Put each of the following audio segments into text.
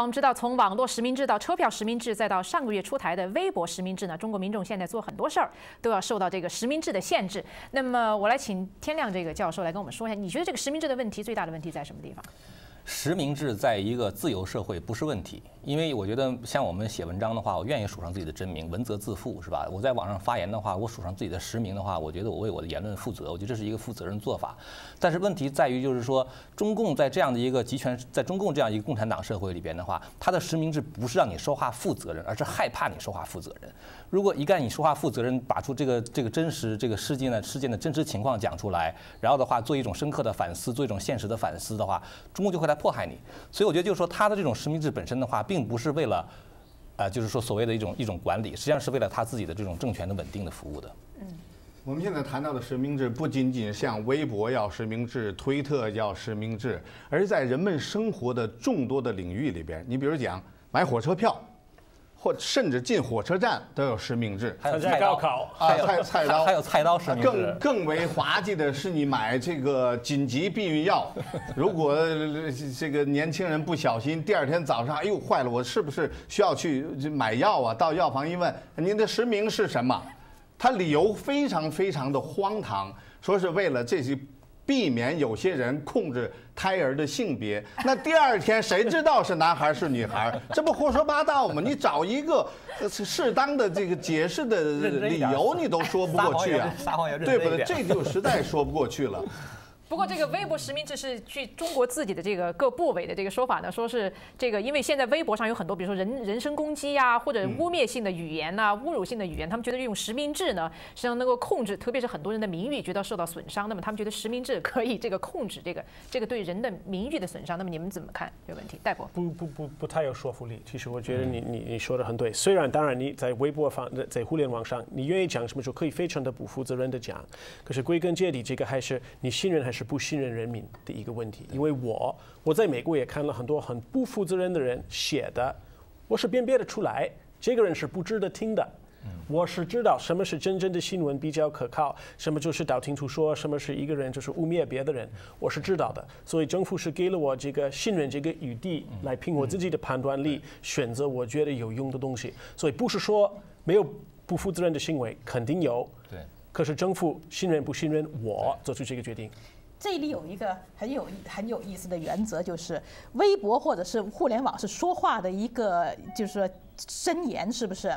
我们知道从网络实名制到车票实名制，再到上个月出台的微博实名制呢，中国民众现在做很多事儿都要受到这个实名制的限制。那么我来请天亮这个教授来跟我们说一下，你觉得这个实名制的问题最大的问题在什么地方？实名制在一个自由社会不是问题，因为我觉得像我们写文章的话，我愿意署上自己的真名，文责自负，是吧？我在网上发言的话，我署上自己的实名的话，我觉得我为我的言论负责，我觉得这是一个负责任做法。但是问题在于，就是说中共在这样的一个集权，在中共这样一个共产党社会里边的话，它的实名制不是让你说话负责任，而是害怕你说话负责任。如果一旦你说话负责任，把出这个这个真实这个事件的事件的真实情况讲出来，然后的话做一种深刻的反思，做一种现实的反思的话，中共就会来迫害你。所以我觉得就是说，他的这种实名制本身的话，并不是为了，呃，就是说所谓的一种一种管理，实际上是为了他自己的这种政权的稳定的服务的。嗯，我们现在谈到的实名制，不仅仅像微博要实名制、推特要实名制，而在人们生活的众多的领域里边，你比如讲买火车票。或甚至进火车站都有实名制，还有菜刀啊，菜菜刀，还有菜刀实名制。更更为滑稽的是，你买这个紧急避孕药，如果这个年轻人不小心，第二天早上，哎呦坏了，我是不是需要去买药啊？到药房一问，您的实名是什么？他理由非常非常的荒唐，说是为了这些。避免有些人控制胎儿的性别，那第二天谁知道是男孩是女孩？这不胡说八道吗？你找一个适当的这个解释的理由，你都说不过去啊，对不对？这就实在说不过去了。不过这个微博实名制是据中国自己的这个各部委的这个说法呢，说是这个因为现在微博上有很多，比如说人人身攻击呀，或者污蔑性的语言呐，侮辱性的语言，他们觉得用实名制呢，实际上能够控制，特别是很多人的名誉觉得受到损伤，那么他们觉得实名制可以这个控制这个 这个对人的名誉的损伤。那么你们怎么看这个问题？戴博不不不不太有说服力。其实我觉得你你你说的很对，虽然当然你在微博方在互联网上，你愿意讲什么时候可以非常的不负责任的讲，可是归根结底，这个还是你信任还是不信任人民。的一个问题，因为我我在美国也看了很多很不负责任的人写的，我是辨别的出来，这个人是不值得听的。我是知道什么是真正的新闻比较可靠，什么就是道听途说，什么是一个人就是污蔑别的人，我是知道的。所以政府是给了我这个信任这个余地，来凭我自己的判断力选择我觉得有用的东西。所以不是说没有不负责任的行为，肯定有。对。可是政府信任不信任我做出这个决定？这里有一个很有很有意思的原则，就是微博或者是互联网是说话的一个，就是说。申言是不是？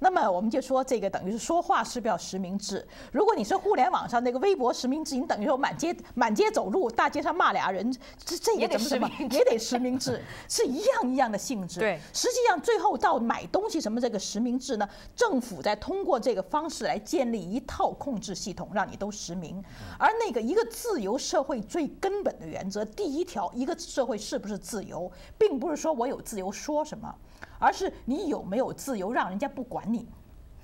那么我们就说这个等于是说话是不要实名制。如果你是互联网上那个微博实名制，你等于说满街满街走路，大街上骂俩人，这这也怎么怎么也得实名制，是一样一样的性质。对，实际上最后到买东西什么这个实名制呢？政府在通过这个方式来建立一套控制系统，让你都实名。而那个一个自由社会最根本的原则，第一条，一个社会是不是自由，并不是说我有自由说什么。而是你有没有自由让人家不管你？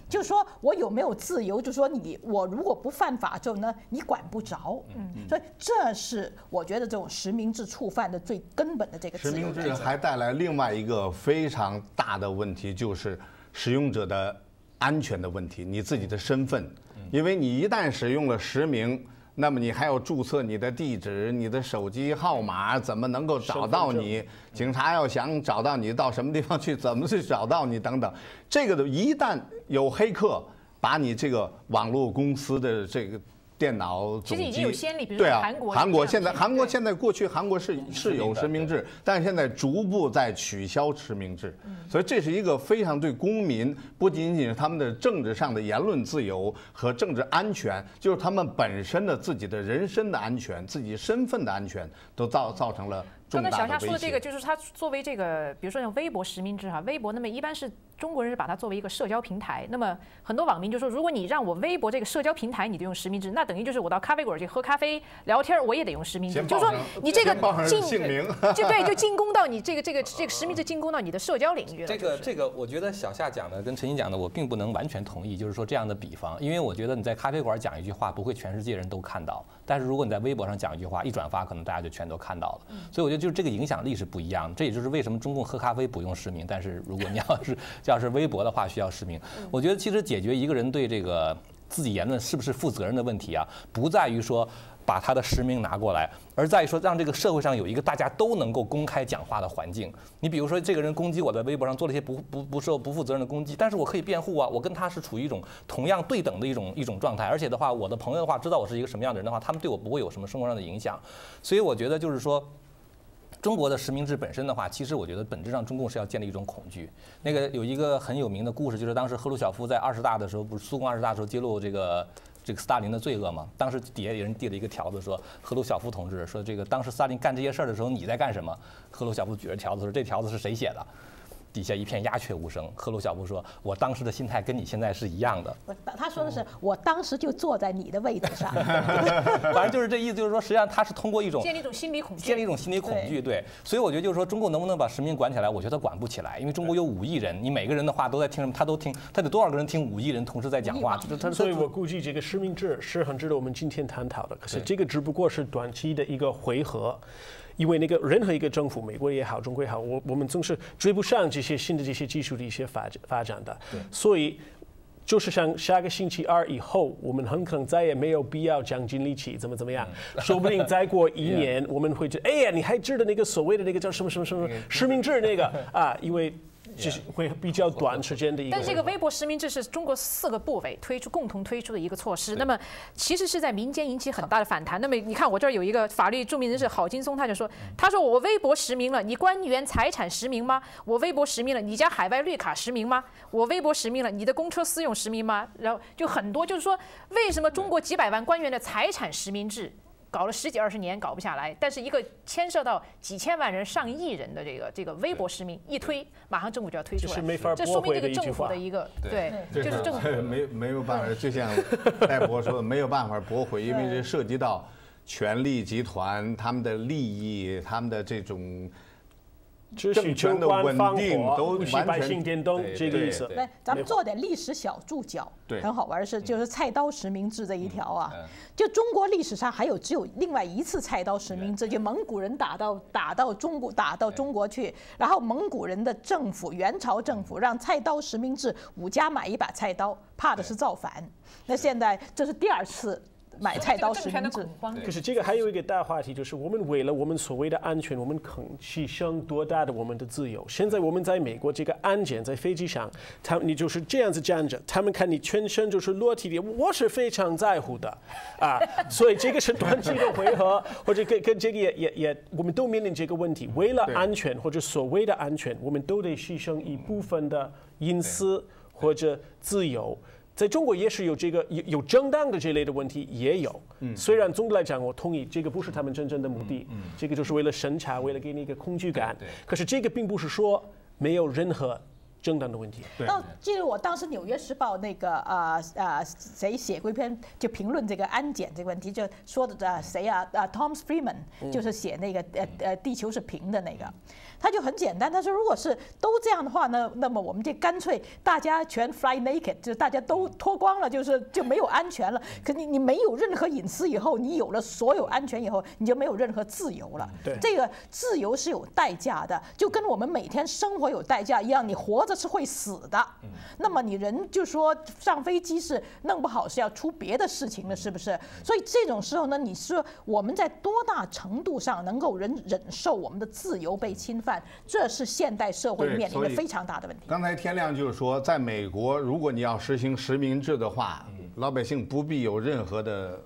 就是说我有没有自由？就说你我如果不犯法之后呢，你管不着。嗯，所以这是我觉得这种实名制触犯的最根本的这个。实名制还带来另外一个非常大的问题，就是使用者的安全的问题，你自己的身份，因为你一旦使用了实名。那么你还要注册你的地址、你的手机号码，怎么能够找到你？警察要想找到你，到什么地方去？怎么去找到你？等等，这个的一旦有黑客把你这个网络公司的这个。电脑其实已经有先例，比如说韩国。韩国现在，韩国现在过去韩国是是有实名制，但是现在逐步在取消实名制，所以这是一个非常对公民，不仅仅是他们的政治上的言论自由和政治安全，就是他们本身的自己的人身的安全、自己身份的安全，都造造成了。刚才小夏说的这个，就是他作为这个，比如说像微博实名制哈，微博那么一般是。中国人是把它作为一个社交平台，那么很多网民就说，如果你让我微博这个社交平台你就用实名制，那等于就是我到咖啡馆去喝咖啡聊天，我也得用实名制，就是说你这个进就对，就进攻到你这个这个这个实名制进攻到你的社交领域了。这个这个，我觉得小夏讲的跟陈鑫讲的，我并不能完全同意，就是说这样的比方，因为我觉得你在咖啡馆讲一句话，不会全世界人都看到，但是如果你在微博上讲一句话，一转发，可能大家就全都看到了。所以我觉得就是这个影响力是不一样的，这也就是为什么中共喝咖啡不用实名，但是如果你要是 要是微博的话。需要实名，我觉得其实解决一个人对这个自己言论是不是负责任的问题啊，不在于说把他的实名拿过来，而在于说让这个社会上有一个大家都能够公开讲话的环境。你比如说，这个人攻击我在微博上做了一些不不不受不负责任的攻击，但是我可以辩护啊，我跟他是处于一种同样对等的一种一种状态，而且的话，我的朋友的话知道我是一个什么样的人的话，他们对我不会有什么生活上的影响。所以我觉得就是说。中国的实名制本身的话，其实我觉得本质上中共是要建立一种恐惧。那个有一个很有名的故事，就是当时赫鲁晓夫在二十大的时候，不是苏共二十大的时候揭露这个这个斯大林的罪恶嘛？当时底下有人递了一个条子说，赫鲁晓夫同志说这个当时斯大林干这些事儿的时候你在干什么？赫鲁晓夫举着条子说这条子是谁写的？底下一片鸦雀无声。赫鲁晓夫说：“我当时的心态跟你现在是一样的。他说的是我当时就坐在你的位置上。反正就是这意思，就是说，实际上他是通过一种建立一种心理恐惧，建立一种心理恐惧。对，所以我觉得就是说，中共能不能把实名管起来？我觉得管不起来，因为中国有五亿人，你每个人的话都在听什么？他都听，他得多少个人听五亿人同时在讲话？他所以我估计这个实名制是很值得我们今天探讨的。可是这个只不过是短期的一个回合。因为那个任何一个政府，美国也好，中国也好，我我们总是追不上这些新的这些技术的一些发展发展的。所以，就是像下个星期二以后，我们很可能再也没有必要将精力气怎么怎么样。说不定再过一年，我们会觉得，哎呀，你还记得那个所谓的那个叫什么什么什么实名制那个啊？因为。就是会比较短时间的一个。但这个微博实名制是中国四个部委推出共同推出的一个措施，那么其实是在民间引起很大的反弹。那么你看我这儿有一个法律著名人士郝金松，他就说，他说我微博实名了，你官员财产实名吗？我微博实名了，你家海外绿卡实名吗？我微博实名了，你的公车私用实名吗？然后就很多就是说，为什么中国几百万官员的财产实名制？搞了十几二十年搞不下来，但是一个牵涉到几千万人、上亿人的这个这个微博实名一推，马上政府就要推出来，这说明这个政府的一个。对，就是政府没没有办法，就像戴博说的，没有办法驳回，因为这涉及到权力集团他们的利益，他们的这种。政权的稳定都完全颠倒，这个意思。来，咱们做点历史小注脚。对，很好玩的是，就是菜刀实名制这一条啊，就中国历史上还有只有另外一次菜刀实名制，就蒙古人打到打到中国打到中国去，然后蒙古人的政府元朝政府让菜刀实名制，五家买一把菜刀，怕的是造反。那现在这是第二次。买菜刀实名制，可是这个还有一个大话题，就是我们为了我们所谓的安全，我们肯牺牲多大的我们的自由？现在我们在美国这个安检，在飞机上，他你就是这样子站着，他们看你全身就是裸体的，我是非常在乎的，啊，所以这个是短期的回合，或者跟跟这个也也也，我们都面临这个问题，为了安全或者所谓的安全，我们都得牺牲一部分的隐私或者自由。在中国也是有这个有有正当的这类的问题也有，虽然总的来讲我同意这个不是他们真正的目的，这个就是为了审查，为了给你一个恐惧感。可是这个并不是说没有任何正当的问题。那记得我当时《纽约时报》那个啊啊谁写过一篇就评论这个安检这个问题，就说的这谁啊啊 Tom Friedman 就是写那个呃呃地球是平的那个。他就很简单，他说，如果是都这样的话呢，那么我们就干脆大家全 fly naked，就是大家都脱光了，就是就没有安全了。可你你没有任何隐私以后，你有了所有安全以后，你就没有任何自由了。对，这个自由是有代价的，就跟我们每天生活有代价一样，你活着是会死的。嗯。那么你人就说上飞机是弄不好是要出别的事情的，是不是？所以这种时候呢，你说我们在多大程度上能够忍忍受我们的自由被侵犯？这是现代社会面临的非常大的问题。刚才天亮就是说，在美国，如果你要实行实名制的话，老百姓不必有任何的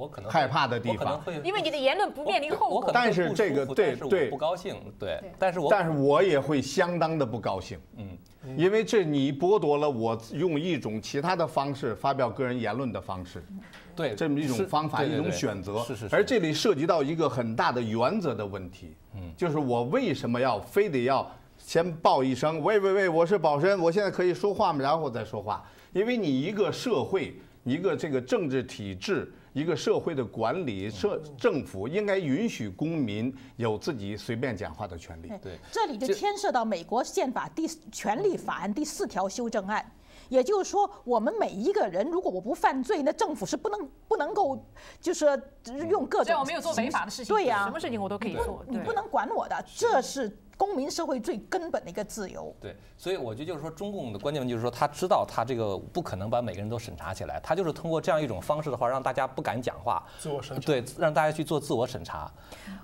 我可能害怕的地方，因为你的言论不面临后果。但是这个对对。不高兴，对，但是我但是我也会相当的不高兴，嗯，因为这你剥夺了我用一种其他的方式发表个人言论的方式。对，这么一种方法，一种选择，是是。而这里涉及到一个很大的原则的问题，嗯，就是我为什么要非得要先报一声，喂喂喂，我是宝生，我现在可以说话吗？然后再说话，因为你一个社会，一个这个政治体制，一个社会的管理，社政府应该允许公民有自己随便讲话的权利。对，这里就牵涉到美国宪法第权利法案第四条修正案。也就是说，我们每一个人，如果我不犯罪，那政府是不能不能够，就是用各种。我没有做违法的事情，对呀，什么事情我都可以做，你不能管我的，这是公民社会最根本的一个自由。对，所以我觉得就是说，中共的关键问题就是说，他知道他这个不可能把每个人都审查起来，他就是通过这样一种方式的话，让大家不敢讲话，自我审查对，让大家去做自我审查。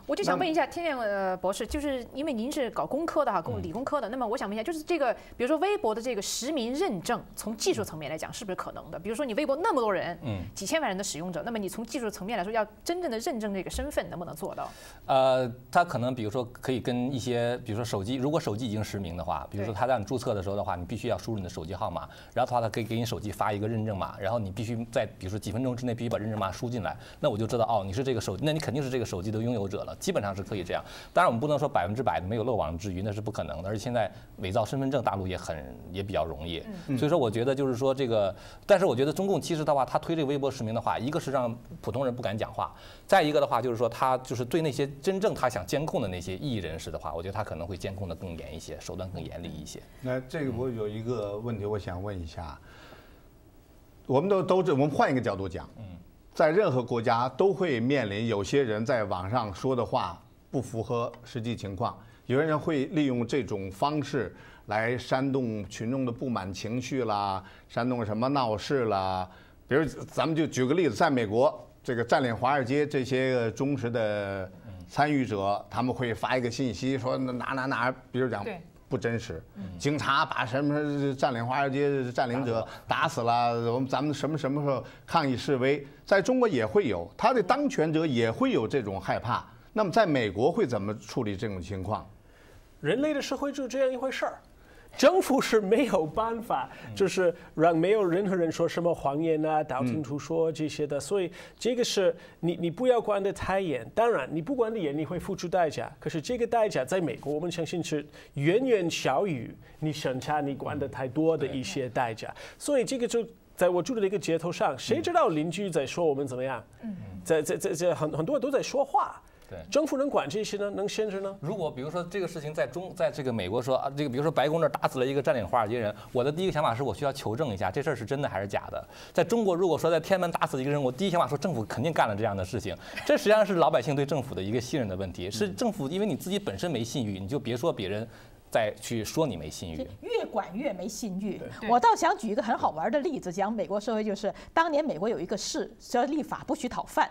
我就想问一下天亮呃博士，就是因为您是搞工科的哈，工理工科的，那么我想问一下，就是这个，比如说微博的这个实名认证，从技术层面来讲是不是可能的？比如说你微博那么多人，嗯，几千万人的使用者，那么你从技术层面来说，要真正的认证这个身份，能不能做到？呃，他可能比如说可以跟一些，比如说手机，如果手机已经实名的话，比如说他让你注册的时候的话，你必须要输入你的手机号码，然后的话他可以给你手机发一个认证码，然后你必须在比如说几分钟之内必须把认证码输进来，那我就知道哦你是这个手，那你肯定是这个手机的拥有者了，基本上是可以这样。当然我们不能说百分之百的没有漏网之鱼，那是不可能的，而且现在伪造身份证大陆也很也比较容易，所以说我觉得就是说这个，但是我觉得中共其实的话，他推这个微博实名的话，一个是让普通人不敢讲话，再一个的话就是说他就是对那些真正他想监控的那些异议人士的话，我觉得他可能会监控的更严一些，手段更严厉一些。那这个我有一个问题，我想问一下，我们都都这我们换一个角度讲，在任何国家都会面临有些人在网上说的话不符合实际情况，有些人会利用这种方式来煽动群众的不满情绪啦，煽动什么闹事啦。比如咱们就举个例子，在美国这个占领华尔街这些忠实的参与者，他们会发一个信息说哪哪哪，比如讲对不真实。警察把什么占领华尔街占领者打死了，我们咱们什么什么时候抗议示威，在中国也会有，他的当权者也会有这种害怕。那么在美国会怎么处理这种情况？人类的社会就这样一回事儿。政府是没有办法，就是让没有任何人说什么谎言啊、道听途说这些的，所以这个是你你不要管得太严。当然，你不管得严，你会付出代价。可是这个代价在美国，我们相信是远远小于你审查你管得太多的一些代价。所以这个就在我住的那个街头上，谁知道邻居在说我们怎么样？嗯在在在在很很多人都在说话。对政府能管这些呢？能限制呢？如果比如说这个事情在中，在这个美国说啊，这个比如说白宫这儿打死了一个占领华尔街人，我的第一个想法是我需要求证一下这事儿是真的还是假的。在中国，如果说在天安门打死一个人，我第一想法说政府肯定干了这样的事情，这实际上是老百姓对政府的一个信任的问题，是政府因为你自己本身没信誉，你就别说别人再去说你没信誉。越管越没信誉。我倒想举一个很好玩的例子，讲美国社会，就是当年美国有一个市叫立法不许讨饭。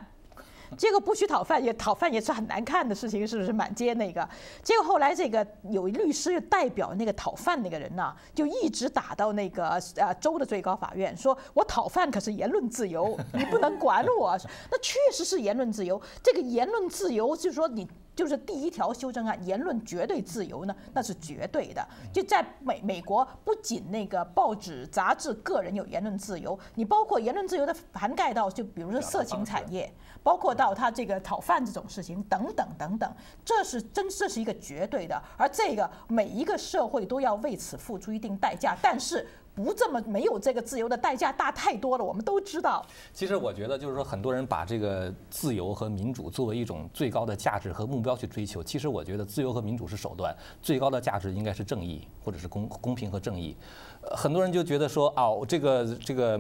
结果不许讨饭也讨饭也是很难看的事情，是不是？满街那个，结果后来这个有律师代表那个讨饭那个人呢，就一直打到那个呃州的最高法院，说我讨饭可是言论自由，你不能管我。那确实是言论自由，这个言论自由就是说你。就是第一条修正案，言论绝对自由呢，那是绝对的。就在美美国，不仅那个报纸、杂志、个人有言论自由，你包括言论自由的涵盖到，就比如说色情产业，包括到他这个讨饭这种事情等等等等，这是真这是一个绝对的。而这个每一个社会都要为此付出一定代价，但是。不这么没有这个自由的代价大太多了，我们都知道。其实我觉得就是说，很多人把这个自由和民主作为一种最高的价值和目标去追求。其实我觉得自由和民主是手段，最高的价值应该是正义，或者是公公平和正义。很多人就觉得说，哦，这个这个。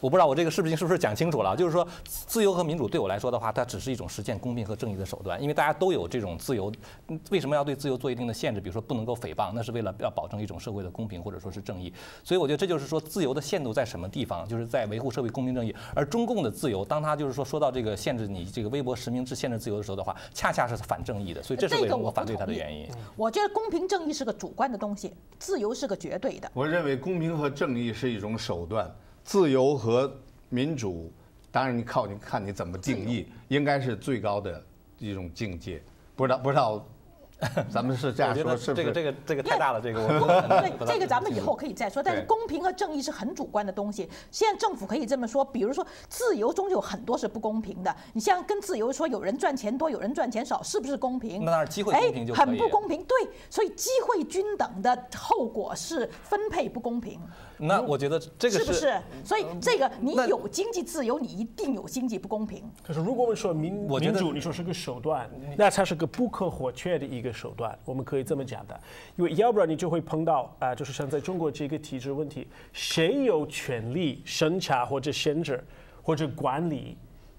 我不知道我这个视频是不是讲清楚了，就是说，自由和民主对我来说的话，它只是一种实现公平和正义的手段，因为大家都有这种自由，为什么要对自由做一定的限制？比如说不能够诽谤，那是为了要保证一种社会的公平或者说是正义。所以我觉得这就是说，自由的限度在什么地方，就是在维护社会公平正义。而中共的自由，当他就是说说到这个限制你这个微博实名制限制自由的时候的话，恰恰是反正义的。所以这是为什么我反对他的原因。我觉得公平正义是个主观的东西，自由是个绝对的。我认为公平和正义是一种手段，自由和民主，当然你靠你看你怎么定义，应该是最高的一种境界。不知道不知道，咱们是这样说，是这个？这个这个太大了，这个我对，这个咱们以后可以再说。但是公平和正义是很主观的东西。现在政府可以这么说，比如说自由中就有很多是不公平的。你像跟自由说有人赚钱多，有人赚钱少，是不是公平？那当然机会公平就很不公平。对，所以机会均等的后果是分配不公平，那我觉得这个是不是？所以这个你有经济自由，你一定有经济不公平。可是如果我们说民我觉得民主，你说是个手段，那才是个不可或缺的一个手段，我们可以这么讲的，因为要不然你就会碰到啊、就是像在中国这个体制问题，谁有权利审查或者限制或者管理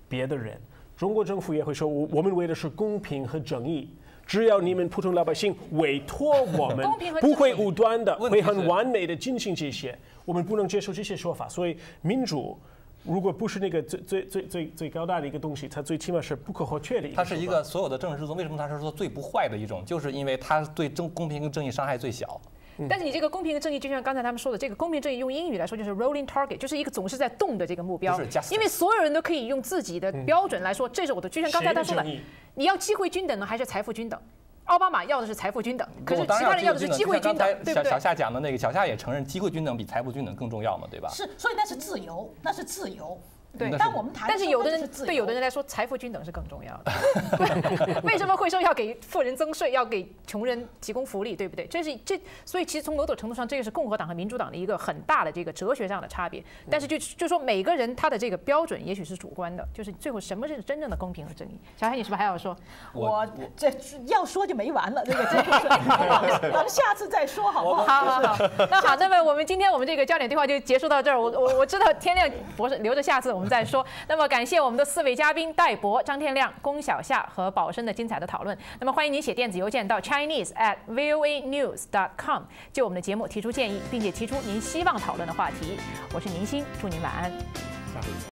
别的人？中国政府也会说，我我们为的是公平和正义。只要你们普通老百姓委托我们不会正义武断的，会很完美的进行这些，我们不能接受这些说法。所以民主。如果不是那个最最最最最高大的一个东西，它最起码是不可或缺的一个。它是一个所有的政治制度，为什么它是说最不坏的一种？就是因为它对正公平跟正义伤害最小。但是你这个公平和正义，就像刚才他们说的，这个公平正义用英语来说就是 rolling target，就是一个总是在动的这个目标。因为所有人都可以用自己的标准来说，这是我的，就像刚才他说的你要机会均等呢，还是财富均等？奥巴马要的是财富均等，可是其他人要的是机会均等，对不对小小？夏讲的那个，小夏也承认机会均等比财富均等更重要嘛，对吧？是，所以那是自由，那是自由。对但我们谈但是有的人对有的人来说，财富均等是更重要的。为什么会说要给富人增税，要给穷人提供福利，对不对？这是这，所以其实从某种程度上，这个是共和党和民主党的一个很大的这个哲学上的差别。但是就就说每个人他的这个标准也许是主观的，就是最后什么是真正的公平和正义？小海，你是不是还要说？我这要说就没完了，这个 这个，咱们下次再说好不好？好好好，那好，那么我们今天我们这个焦点对话就结束到这儿。我我我知道天亮博士留着下次我我们再说。那么感谢我们的四位嘉宾戴博、张天亮、龚小夏和宝生的精彩的讨论。那么欢迎您写电子邮件到 chinese at voa news dot com，就我们的节目提出建议，并且提出您希望讨论的话题。我是宁鑫，祝您晚安。